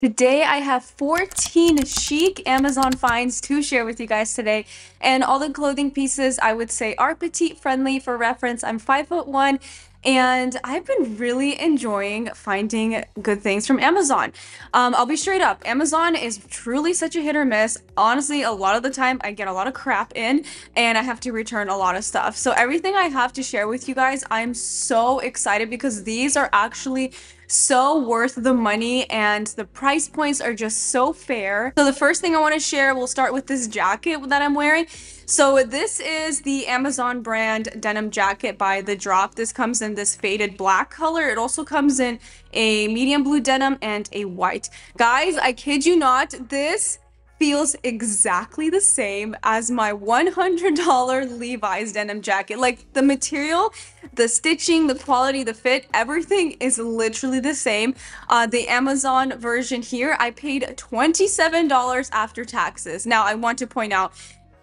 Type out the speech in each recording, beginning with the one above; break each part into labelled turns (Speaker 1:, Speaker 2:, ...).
Speaker 1: Today I have 14 chic Amazon finds to share with you guys today. And all the clothing pieces I would say are petite friendly for reference. I'm five foot one and I've been really enjoying finding good things from Amazon. Um, I'll be straight up, Amazon is truly such a hit or miss. Honestly, a lot of the time I get a lot of crap in and I have to return a lot of stuff. So everything I have to share with you guys, I'm so excited because these are actually so worth the money and the price points are just so fair. So the first thing I want to share, we'll start with this jacket that I'm wearing. So this is the Amazon brand denim jacket by The Drop. This comes in this faded black color. It also comes in a medium blue denim and a white. Guys, I kid you not, this feels exactly the same as my $100 Levi's denim jacket. Like the material, the stitching, the quality, the fit, everything is literally the same. Uh, the Amazon version here, I paid $27 after taxes. Now, I want to point out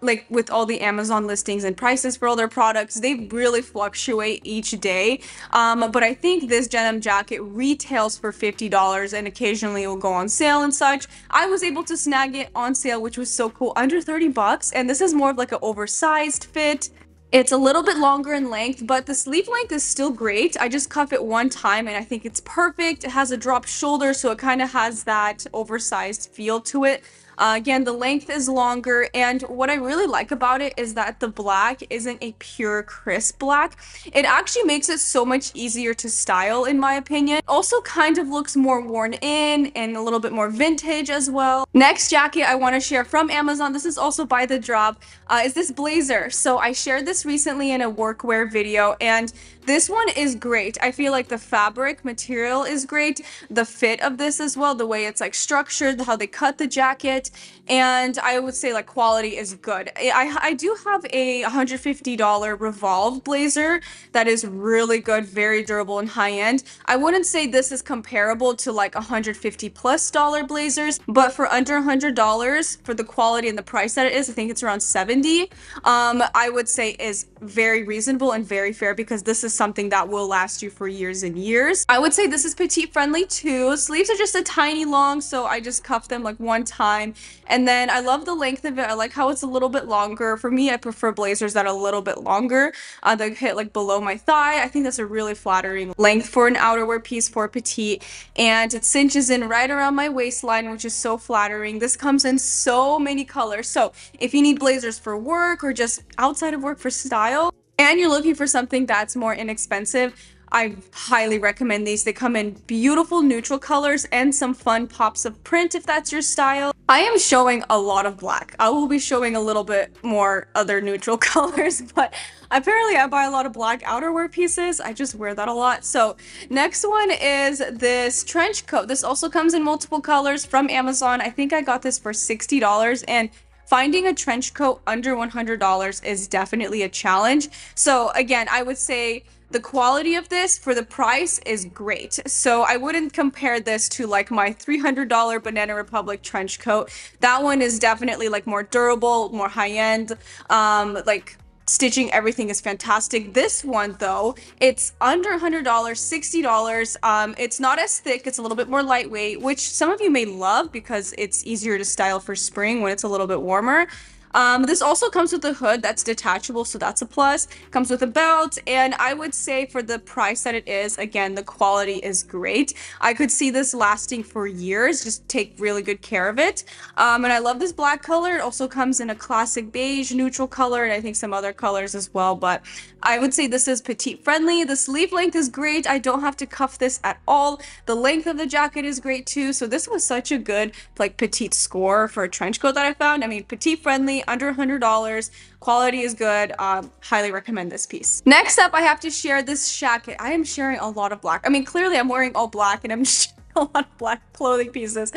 Speaker 1: like with all the Amazon listings and prices for all their products, they really fluctuate each day. Um, but I think this denim jacket retails for $50 and occasionally it will go on sale and such. I was able to snag it on sale, which was so cool, under 30 bucks. And this is more of like an oversized fit. It's a little bit longer in length, but the sleeve length is still great. I just cuff it one time and I think it's perfect. It has a drop shoulder, so it kind of has that oversized feel to it. Uh, again, the length is longer, and what I really like about it is that the black isn't a pure crisp black. It actually makes it so much easier to style, in my opinion. Also kind of looks more worn in and a little bit more vintage as well. Next jacket I want to share from Amazon, this is also by The Drop, uh, is this blazer. So I shared this recently in a workwear video, and this one is great. I feel like the fabric material is great. The fit of this as well, the way it's like structured, how they cut the jacket, and I would say like quality is good. I, I do have a $150 Revolve blazer that is really good, very durable and high end. I wouldn't say this is comparable to like 150 plus dollar blazers, but for under $100 for the quality and the price that it is, I think it's around 70. Um, I would say is very reasonable and very fair because this is something that will last you for years and years. I would say this is petite friendly too. Sleeves are just a tiny long, so I just cuff them like one time. And then I love the length of it. I like how it's a little bit longer. For me, I prefer blazers that are a little bit longer. Uh, they hit like below my thigh. I think that's a really flattering length for an outerwear piece for petite. And it cinches in right around my waistline, which is so flattering. This comes in so many colors. So if you need blazers for work or just outside of work for style, and you're looking for something that's more inexpensive, I highly recommend these. They come in beautiful neutral colors and some fun pops of print if that's your style. I am showing a lot of black. I will be showing a little bit more other neutral colors, but apparently I buy a lot of black outerwear pieces. I just wear that a lot. So next one is this trench coat. This also comes in multiple colors from Amazon. I think I got this for $60 and finding a trench coat under $100 is definitely a challenge. So again, I would say the quality of this for the price is great. So I wouldn't compare this to like my $300 Banana Republic trench coat. That one is definitely like more durable, more high end. Um, like stitching everything is fantastic. This one though it's under $100 $60 um it's not as thick it's a little bit more lightweight which some of you may love because it's easier to style for spring when it's a little bit warmer um, this also comes with a hood that's detachable, so that's a plus. Comes with a belt, and I would say for the price that it is, again, the quality is great. I could see this lasting for years. Just take really good care of it. Um, and I love this black color. It also comes in a classic beige, neutral color, and I think some other colors as well. But I would say this is petite friendly. The sleeve length is great. I don't have to cuff this at all. The length of the jacket is great too. So this was such a good like petite score for a trench coat that I found. I mean, petite friendly under $100. Quality is good. Um, highly recommend this piece. Next up, I have to share this jacket. I am sharing a lot of black. I mean, clearly I'm wearing all black and I'm a lot of black clothing pieces.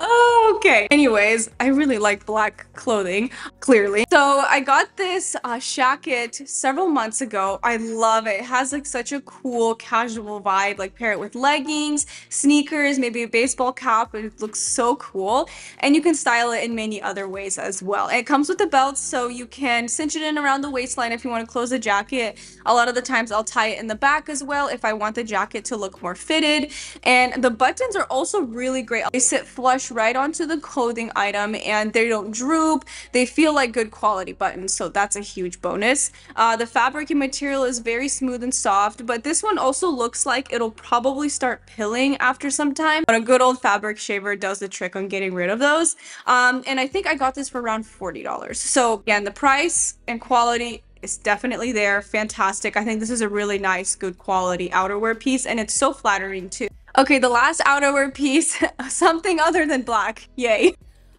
Speaker 1: Oh, okay. Anyways, I really like black clothing, clearly. So I got this uh, shacket several months ago. I love it. It has like such a cool casual vibe, like pair it with leggings, sneakers, maybe a baseball cap. It looks so cool. And you can style it in many other ways as well. It comes with a belt so you can cinch it in around the waistline if you want to close the jacket. A lot of the times I'll tie it in the back as well if I want the jacket to look more fitted. And the buttons are also really great. They sit flush right onto the clothing item and they don't droop. They feel like good quality buttons, so that's a huge bonus. Uh, the fabric and material is very smooth and soft, but this one also looks like it'll probably start pilling after some time. But a good old fabric shaver does the trick on getting rid of those. Um, and I think I got this for around $40. So again, the price and quality is definitely there. Fantastic. I think this is a really nice, good quality outerwear piece, and it's so flattering too. Okay, the last outerwear piece, something other than black, yay,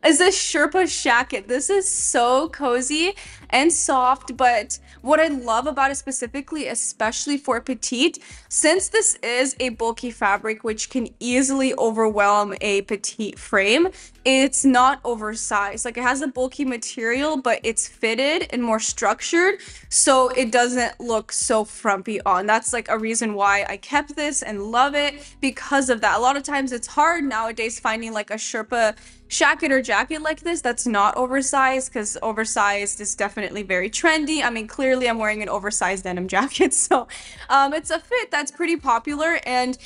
Speaker 1: is this Sherpa Shacket. This is so cozy and soft, but what I love about it specifically, especially for petite, since this is a bulky fabric which can easily overwhelm a petite frame, it's not oversized. Like it has a bulky material, but it's fitted and more structured, so it doesn't look so frumpy on. That's like a reason why I kept this and love it because of that. A lot of times it's hard nowadays finding like a Sherpa shacket or jacket like this that's not oversized because oversized is definitely very trendy. I mean, clearly I'm wearing an oversized denim jacket, so um, it's a fit that's pretty popular. And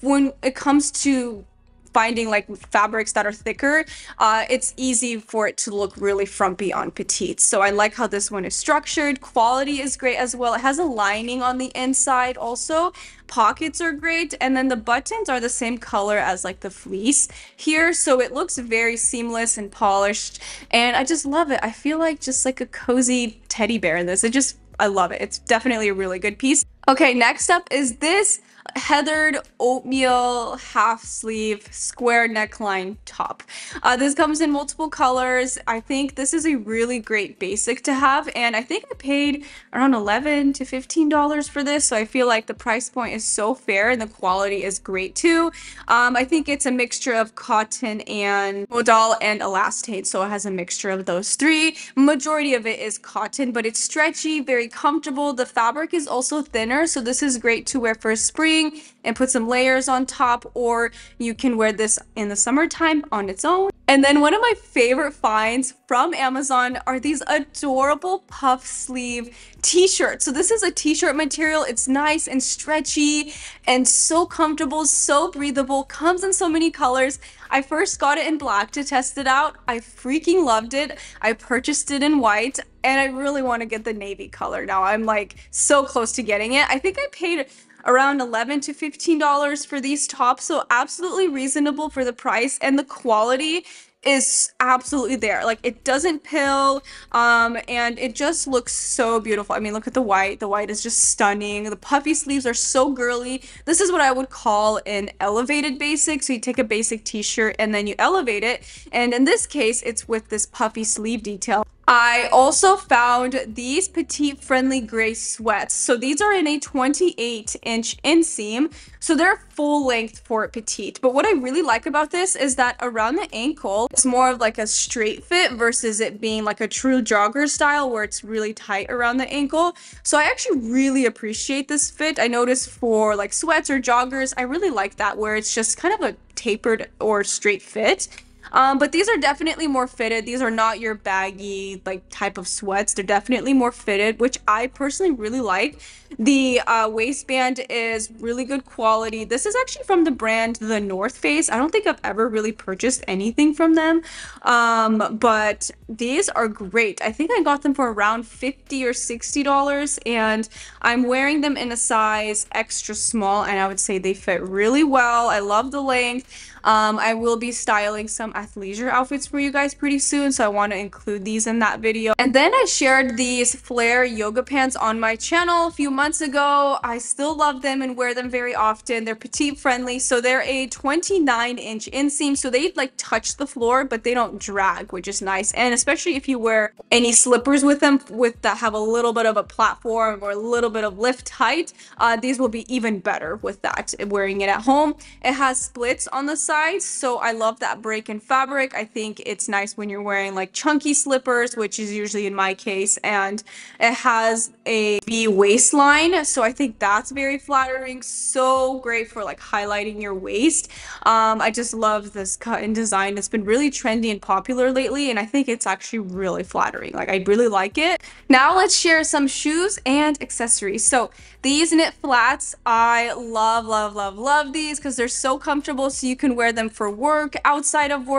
Speaker 1: when it comes to finding like fabrics that are thicker, uh, it's easy for it to look really frumpy on petite. So I like how this one is structured. Quality is great as well. It has a lining on the inside also. Pockets are great. And then the buttons are the same color as like the fleece here. So it looks very seamless and polished. And I just love it. I feel like just like a cozy teddy bear in this. It just, I love it. It's definitely a really good piece. Okay, next up is this heathered oatmeal half sleeve square neckline top. Uh, this comes in multiple colors. I think this is a really great basic to have and I think I paid around 11 to $15 for this so I feel like the price point is so fair and the quality is great too. Um, I think it's a mixture of cotton and modal and elastane so it has a mixture of those three. Majority of it is cotton but it's stretchy, very comfortable. The fabric is also thinner so this is great to wear for spring spring and put some layers on top or you can wear this in the summertime on its own. And then one of my favorite finds from Amazon are these adorable puff sleeve t-shirts. So this is a t-shirt material. It's nice and stretchy and so comfortable, so breathable, comes in so many colors. I first got it in black to test it out. I freaking loved it. I purchased it in white and I really want to get the navy color now. I'm like so close to getting it. I think I paid around 11 to 15 dollars for these tops. So absolutely reasonable for the price and the quality is absolutely there. Like it doesn't pill um and it just looks so beautiful. I mean look at the white. The white is just stunning. The puffy sleeves are so girly. This is what i would call an elevated basic. So you take a basic t-shirt and then you elevate it. And in this case it's with this puffy sleeve detail I also found these petite friendly gray sweats. So these are in a 28 inch inseam. So they're full length for petite. But what I really like about this is that around the ankle, it's more of like a straight fit versus it being like a true jogger style where it's really tight around the ankle. So I actually really appreciate this fit. I noticed for like sweats or joggers, I really like that where it's just kind of a tapered or straight fit. Um, but these are definitely more fitted. These are not your baggy like type of sweats. They're definitely more fitted, which I personally really like. The uh, waistband is really good quality. This is actually from the brand The North Face. I don't think I've ever really purchased anything from them, um, but these are great. I think I got them for around 50 or $60 and I'm wearing them in a size extra small and I would say they fit really well. I love the length. Um, I will be styling some athleisure outfits for you guys pretty soon, so I want to include these in that video. And then I shared these flare yoga pants on my channel a few months ago. I still love them and wear them very often. They're petite friendly. So they're a 29 inch inseam. So they like touch the floor, but they don't drag, which is nice. And especially if you wear any slippers with them with that have a little bit of a platform or a little bit of lift height, uh, these will be even better with that wearing it at home. It has splits on the sides. So I love that break and fabric. I think it's nice when you're wearing like chunky slippers, which is usually in my case, and it has a V waistline. So I think that's very flattering. So great for like highlighting your waist. Um, I just love this cut and design. It's been really trendy and popular lately, and I think it's actually really flattering. Like I really like it. Now let's share some shoes and accessories. So these knit flats, I love, love, love, love these because they're so comfortable so you can wear them for work, outside of work.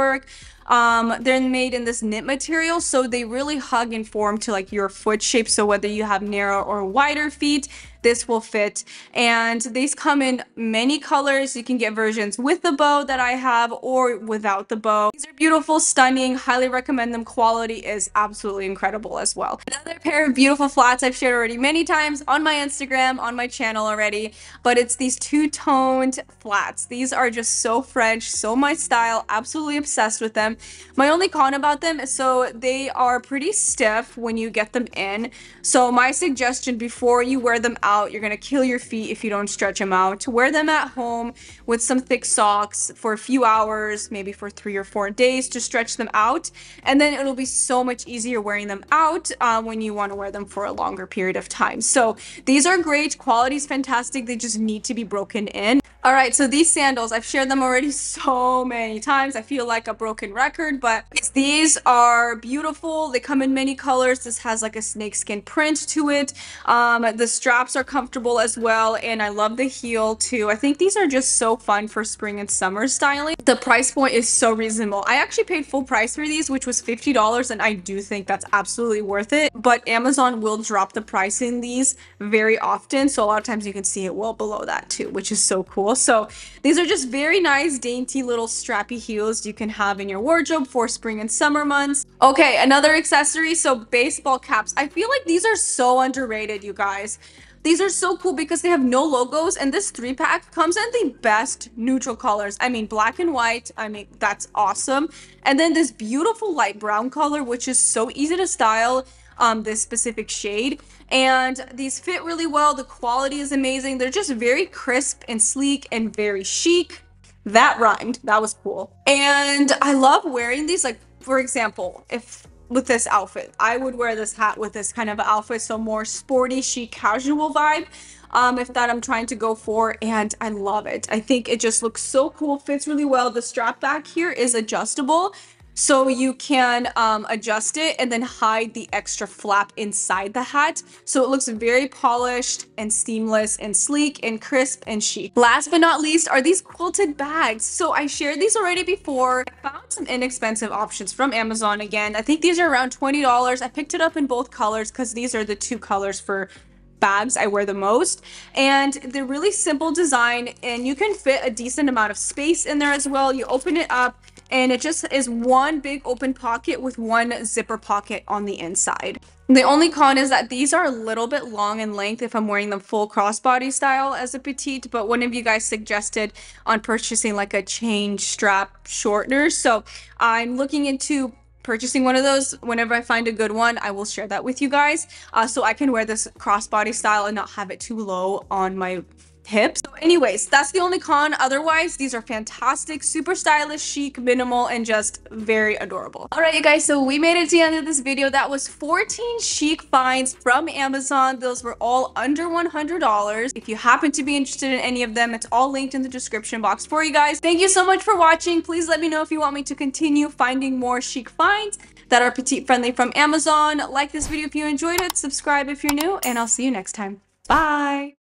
Speaker 1: Um, they're made in this knit material, so they really hug and form to like your foot shape. So whether you have narrow or wider feet, this will fit. And these come in many colors. You can get versions with the bow that I have or without the bow. These are beautiful, stunning, highly recommend them. Quality is absolutely incredible as well. Another pair of beautiful flats I've shared already many times on my Instagram, on my channel already, but it's these two-toned flats. These are just so French, so my style, absolutely obsessed with them. My only con about them is so they are pretty stiff when you get them in. So my suggestion before you wear them out out. You're going to kill your feet if you don't stretch them out. To wear them at home with some thick socks for a few hours, maybe for three or four days to stretch them out. And then it'll be so much easier wearing them out uh, when you want to wear them for a longer period of time. So these are great. Quality fantastic. They just need to be broken in. All right, so these sandals, I've shared them already so many times. I feel like a broken record, but these are beautiful. They come in many colors. This has like a snakeskin print to it. Um, the straps are comfortable as well, and I love the heel too. I think these are just so fun for spring and summer styling. The price point is so reasonable. I actually paid full price for these, which was $50, and I do think that's absolutely worth it. But Amazon will drop the price in these very often, so a lot of times you can see it well below that too, which is so cool. So these are just very nice, dainty little strappy heels you can have in your wardrobe for spring and summer months. Okay, another accessory. So baseball caps. I feel like these are so underrated, you guys. These are so cool because they have no logos and this three pack comes in the best neutral colors. I mean, black and white. I mean, that's awesome. And then this beautiful light brown color, which is so easy to style um, this specific shade. And these fit really well. The quality is amazing. They're just very crisp and sleek and very chic. That rhymed. That was cool. And I love wearing these. Like, for example, if with this outfit, I would wear this hat with this kind of outfit. So more sporty, chic, casual vibe. Um, if that I'm trying to go for and I love it. I think it just looks so cool, fits really well. The strap back here is adjustable so you can um, adjust it and then hide the extra flap inside the hat. So it looks very polished and seamless and sleek and crisp and chic. Last but not least are these quilted bags. So I shared these already before. I found some inexpensive options from Amazon again. I think these are around $20. I picked it up in both colors because these are the two colors for bags I wear the most. And they're really simple design and you can fit a decent amount of space in there as well. You open it up and it just is one big open pocket with one zipper pocket on the inside. The only con is that these are a little bit long in length if I'm wearing them full crossbody style as a petite, but one of you guys suggested on purchasing like a chain strap shortener. So I'm looking into purchasing one of those whenever I find a good one I will share that with you guys uh, so I can wear this crossbody style and not have it too low on my hips. So anyways, that's the only con. Otherwise, these are fantastic, super stylish, chic, minimal, and just very adorable. All right, you guys, so we made it to the end of this video. That was 14 chic finds from Amazon. Those were all under $100. If you happen to be interested in any of them, it's all linked in the description box for you guys. Thank you so much for watching. Please let me know if you want me to continue finding more chic finds that are petite friendly from Amazon. Like this video if you enjoyed it, subscribe if you're new, and I'll see you next time. Bye!